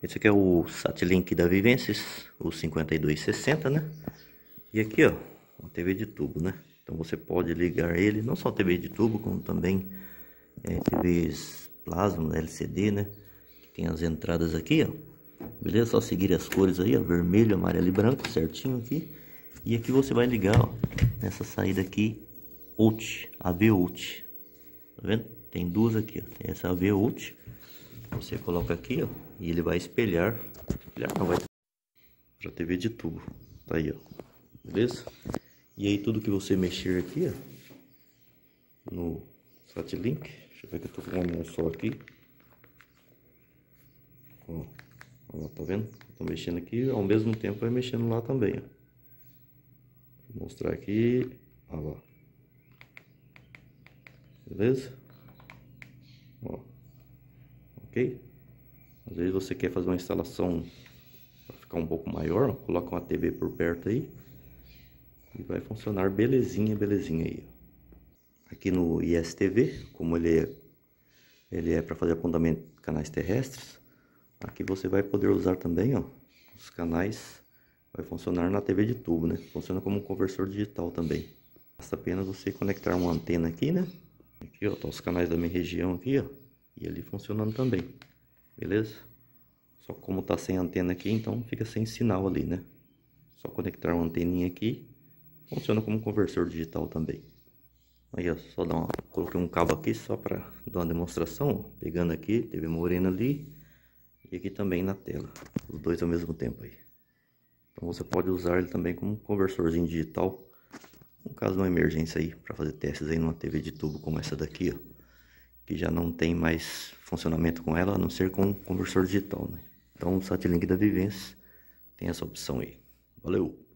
Esse aqui é o Satlink da Vivensys, o 5260, né? E aqui, ó, uma TV de tubo, né? Então você pode ligar ele, não só TV de tubo, como também é, TVs plasma, LCD, né? Que tem as entradas aqui, ó. Beleza? Só seguir as cores aí, ó, vermelho, amarelo e branco, certinho aqui. E aqui você vai ligar, ó, nessa saída aqui, UT, AV UT. Tá vendo? Tem duas aqui, ó. Essa é a AV UT. Você coloca aqui, ó, e ele vai espelhar. Espelhar não, vai para TV de tubo. Tá aí, ó. Beleza? E aí tudo que você mexer aqui, ó, no Satlink, deixa eu ver que eu tô com uma mão só aqui. Ó, ó tá vendo? Tô mexendo aqui, ao mesmo tempo vai mexendo lá também, ó. Vou mostrar aqui, ó lá. Beleza? Às vezes você quer fazer uma instalação para ficar um pouco maior, coloca uma TV por perto aí e vai funcionar belezinha, belezinha aí. Aqui no ISTV, como ele é, ele é para fazer apontamento de canais terrestres, aqui você vai poder usar também, ó, os canais vai funcionar na TV de tubo, né? Funciona como um conversor digital também. Basta apenas você conectar uma antena aqui, né? Aqui, ó, tá os canais da minha região aqui, ó. E ali funcionando também. Beleza? Só como tá sem antena aqui, então fica sem sinal ali, né? Só conectar uma anteninha aqui. Funciona como conversor digital também. Aí, ó, só dar uma... Coloquei um cabo aqui só para dar uma demonstração. Pegando aqui, TV morena ali. E aqui também na tela. Os dois ao mesmo tempo aí. Então você pode usar ele também como conversorzinho digital. No caso de uma emergência aí, para fazer testes aí numa TV de tubo como essa daqui, ó que já não tem mais funcionamento com ela, a não ser com conversor digital, né? Então o Satlink da Vivência tem essa opção aí. Valeu!